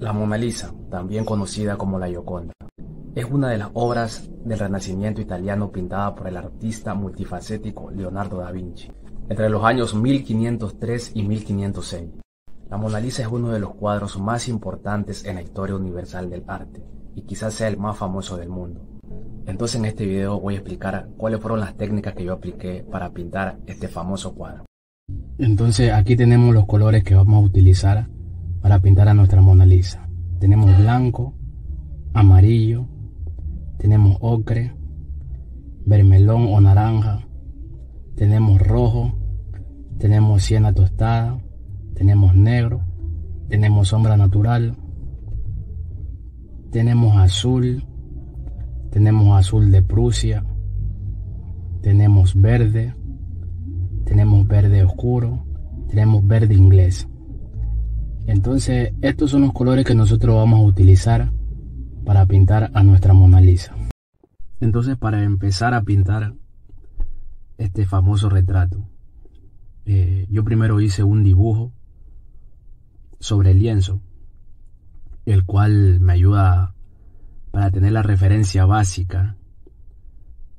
La Mona Lisa, también conocida como la Gioconda, es una de las obras del Renacimiento italiano pintada por el artista multifacético Leonardo da Vinci entre los años 1503 y 1506. La Mona Lisa es uno de los cuadros más importantes en la historia universal del arte y quizás sea el más famoso del mundo. Entonces en este video voy a explicar cuáles fueron las técnicas que yo apliqué para pintar este famoso cuadro. Entonces aquí tenemos los colores que vamos a utilizar para pintar a nuestra Mona Lisa. Tenemos blanco, amarillo, tenemos ocre, vermelón o naranja, tenemos rojo, tenemos siena tostada, tenemos negro, tenemos sombra natural, tenemos azul, tenemos azul de Prusia, tenemos verde, tenemos verde oscuro, tenemos verde inglés. Entonces, estos son los colores que nosotros vamos a utilizar para pintar a nuestra Mona Lisa. Entonces, para empezar a pintar este famoso retrato, eh, yo primero hice un dibujo sobre el lienzo, el cual me ayuda para tener la referencia básica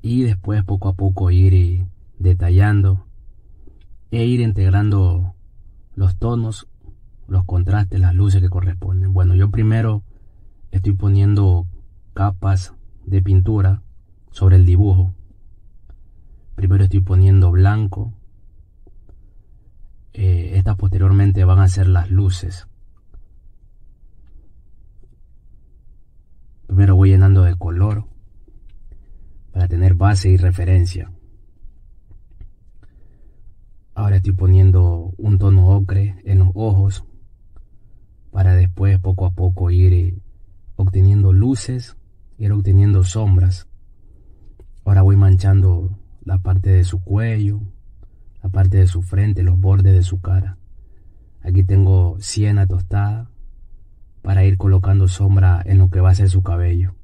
y después poco a poco ir detallando e ir integrando los tonos los contrastes, las luces que corresponden. Bueno, yo primero estoy poniendo capas de pintura sobre el dibujo. Primero estoy poniendo blanco. Eh, estas posteriormente van a ser las luces. Primero voy llenando de color para tener base y referencia. Ahora estoy poniendo un tono ocre en los ojos para después poco a poco ir eh, obteniendo luces, ir obteniendo sombras. Ahora voy manchando la parte de su cuello, la parte de su frente, los bordes de su cara. Aquí tengo siena tostada para ir colocando sombra en lo que va a ser su cabello.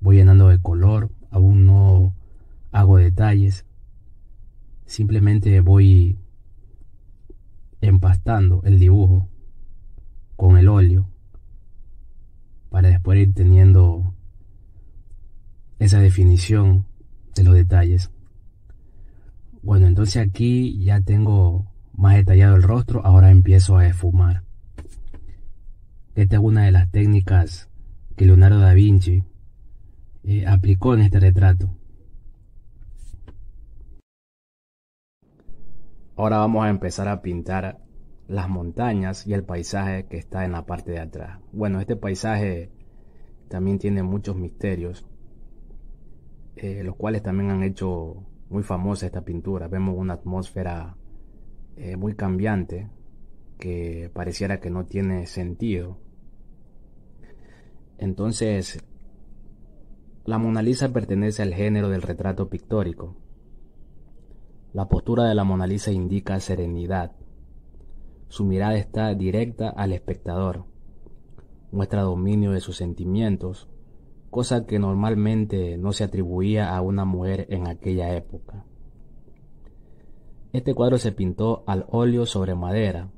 Voy llenando de color, aún no hago detalles. Simplemente voy empastando el dibujo con el óleo para después ir teniendo esa definición de los detalles. Bueno, entonces aquí ya tengo más detallado el rostro, ahora empiezo a esfumar. Esta es una de las técnicas que Leonardo da Vinci eh, aplicó en este retrato. Ahora vamos a empezar a pintar las montañas y el paisaje que está en la parte de atrás. Bueno, este paisaje también tiene muchos misterios, eh, los cuales también han hecho muy famosa esta pintura. Vemos una atmósfera eh, muy cambiante que pareciera que no tiene sentido. Entonces, la Mona Lisa pertenece al género del retrato pictórico la postura de la Mona Lisa indica serenidad. Su mirada está directa al espectador. Muestra dominio de sus sentimientos, cosa que normalmente no se atribuía a una mujer en aquella época. Este cuadro se pintó al óleo sobre madera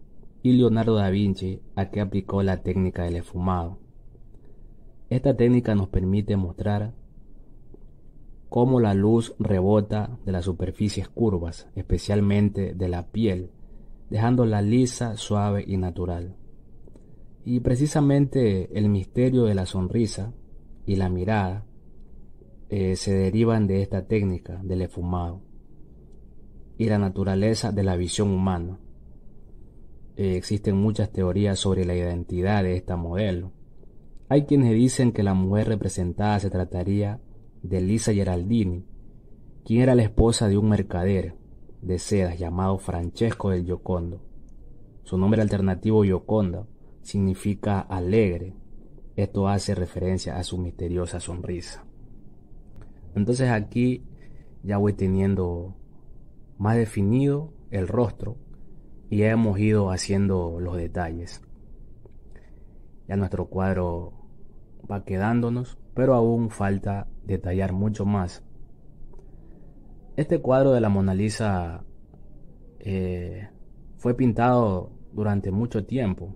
y Leonardo da Vinci a que aplicó la técnica del esfumado. Esta técnica nos permite mostrar cómo la luz rebota de las superficies curvas, especialmente de la piel, dejándola lisa, suave y natural. Y precisamente el misterio de la sonrisa y la mirada eh, se derivan de esta técnica del esfumado y la naturaleza de la visión humana. Eh, existen muchas teorías sobre la identidad de esta modelo. Hay quienes dicen que la mujer representada se trataría de Lisa Geraldini, quien era la esposa de un mercader de sedas llamado Francesco del Giocondo. Su nombre alternativo Gioconda significa alegre. Esto hace referencia a su misteriosa sonrisa. Entonces aquí ya voy teniendo más definido el rostro y ya hemos ido haciendo los detalles. Ya nuestro cuadro va quedándonos, pero aún falta detallar mucho más. Este cuadro de la Mona Lisa eh, fue pintado durante mucho tiempo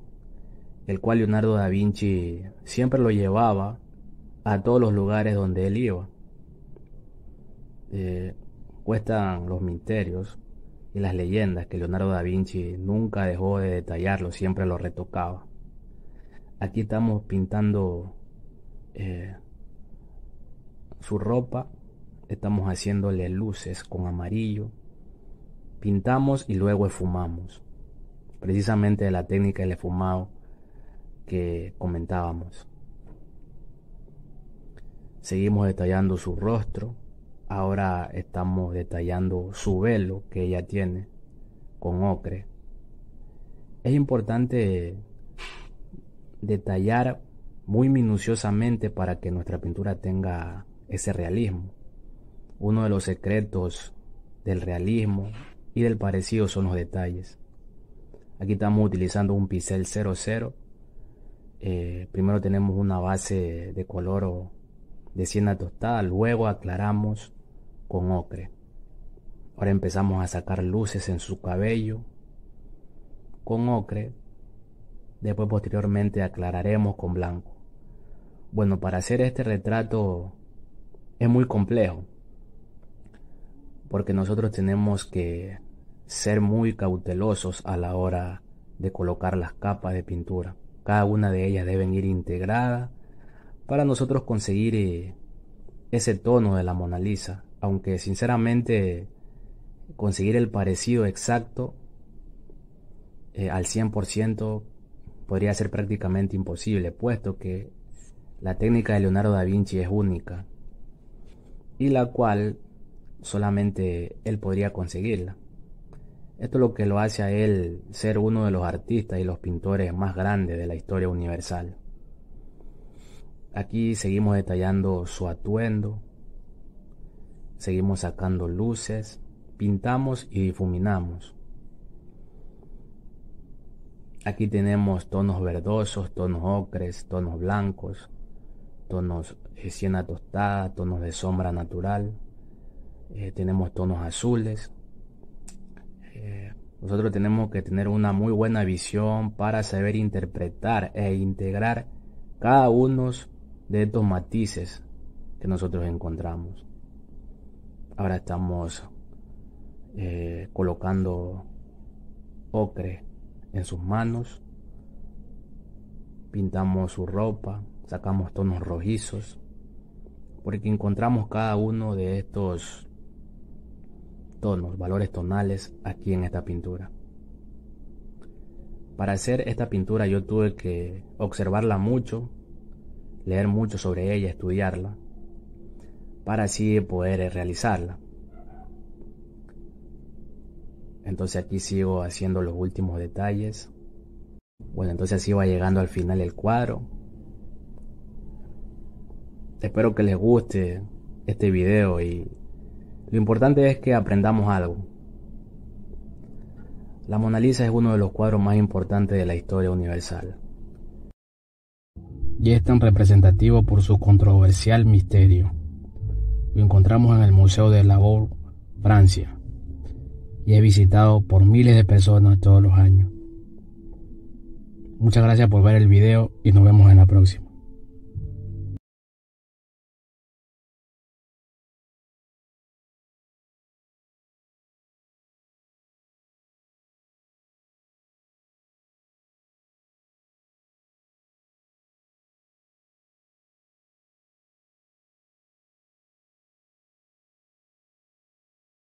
el cual Leonardo da Vinci siempre lo llevaba a todos los lugares donde él iba. Eh, cuestan los misterios y las leyendas que Leonardo da Vinci nunca dejó de detallarlo, siempre lo retocaba. Aquí estamos pintando eh, su ropa, estamos haciéndole luces con amarillo, pintamos y luego esfumamos, precisamente la técnica del esfumado que comentábamos. Seguimos detallando su rostro, ahora estamos detallando su velo que ella tiene con ocre. Es importante detallar muy minuciosamente para que nuestra pintura tenga ese realismo. Uno de los secretos del realismo y del parecido son los detalles. Aquí estamos utilizando un pincel 00. Eh, primero tenemos una base de color de siena tostada, luego aclaramos con ocre. Ahora empezamos a sacar luces en su cabello con ocre. Después posteriormente aclararemos con blanco. Bueno, para hacer este retrato es muy complejo, porque nosotros tenemos que ser muy cautelosos a la hora de colocar las capas de pintura. Cada una de ellas deben ir integrada para nosotros conseguir eh, ese tono de la Mona Lisa, aunque sinceramente conseguir el parecido exacto eh, al 100% podría ser prácticamente imposible, puesto que la técnica de Leonardo da Vinci es única y la cual solamente él podría conseguirla. Esto es lo que lo hace a él ser uno de los artistas y los pintores más grandes de la historia universal. Aquí seguimos detallando su atuendo, seguimos sacando luces, pintamos y difuminamos. Aquí tenemos tonos verdosos, tonos ocres, tonos blancos, tonos de siena tostada, tonos de sombra natural, eh, tenemos tonos azules. Eh, nosotros tenemos que tener una muy buena visión para saber interpretar e integrar cada uno de estos matices que nosotros encontramos. Ahora estamos eh, colocando ocre en sus manos, pintamos su ropa, sacamos tonos rojizos, porque encontramos cada uno de estos tonos, valores tonales aquí en esta pintura. Para hacer esta pintura yo tuve que observarla mucho, leer mucho sobre ella, estudiarla, para así poder realizarla. Entonces aquí sigo haciendo los últimos detalles. Bueno, entonces así va llegando al final el cuadro. Espero que les guste este video y lo importante es que aprendamos algo. La Mona Lisa es uno de los cuadros más importantes de la historia universal. Y es tan representativo por su controversial misterio. Lo encontramos en el Museo de Lavaux, Francia, y es visitado por miles de personas todos los años. Muchas gracias por ver el video y nos vemos en la próxima.